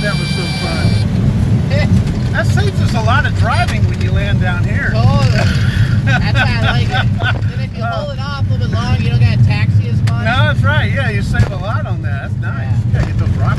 God, that was so fun. That saves us a lot of driving when you land down here. Totally. That's how I like it. Then if you Uh, hold it off a little bit long, you don't got to taxi as much. No, that's right. Yeah, you save a lot on that. That's nice. Yeah. Yeah, get those rides.